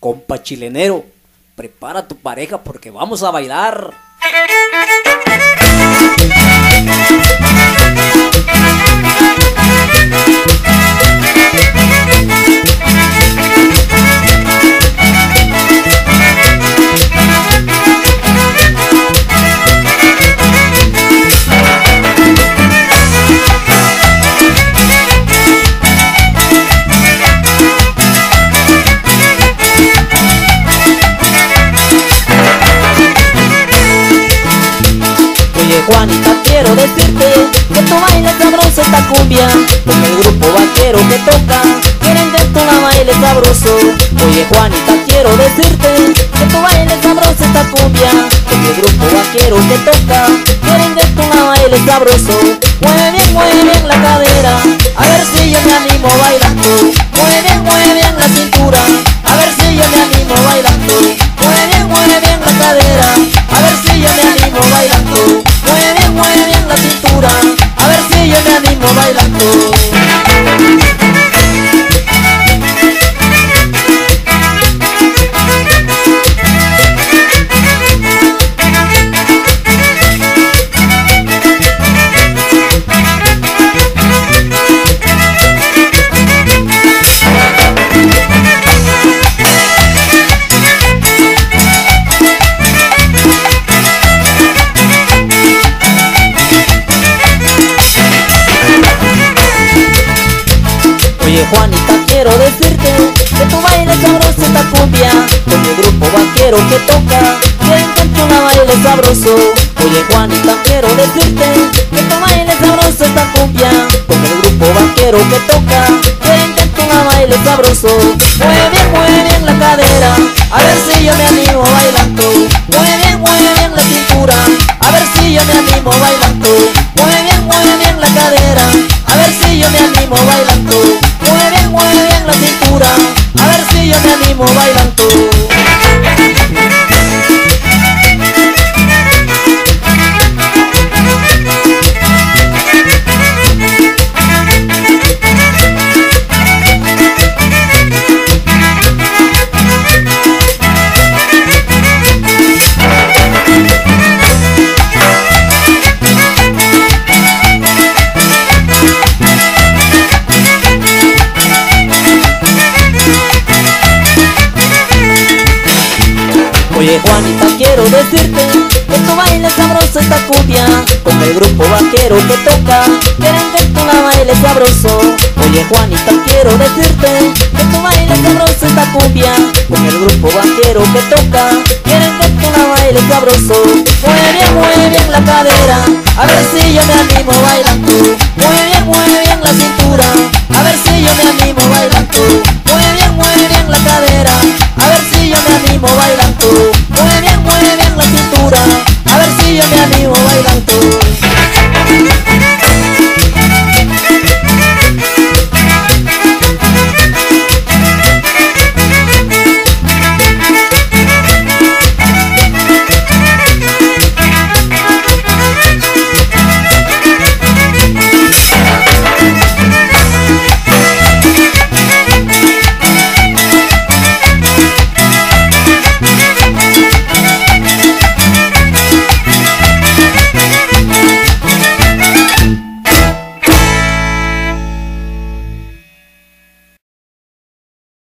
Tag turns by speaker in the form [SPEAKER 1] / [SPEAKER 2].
[SPEAKER 1] Compa chilenero, prepara tu pareja porque vamos a bailar.
[SPEAKER 2] Juanita, quiero decirte que tu baile sabroso esta cumbia Con el grupo vaquero que toca Quieren que tú la baile sabroso. Oye Juanita, quiero decirte que tu baile sabroso esta cumbia Con el grupo vaquero que toca Quieren que tú la baile sabroso. Mueve bien, mueve bien la cadera A ver si yo me animo bailando Mueve bien, mueve bien la cintura decirte que tu baile sabroso esta cumbia. Con el grupo vaquero que toca Quieren que tú la baile sabroso. Mueve mueve la cadera A ver si yo me animo bailando Mueve mueve bien la cintura A ver si yo me animo Oye Juanita, quiero decirte que tu baile sabroso esta cumbia. Con el grupo vaquero que toca Quieren que tú la baile sabroso. Oye Juanita, quiero decirte que tu baile sabroso esta cumbia. Con el grupo vaquero que toca Quieren que tú la baile sabroso. Mueve bien, mueve bien la cadera A ver si yo me animo bailando